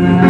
Bye.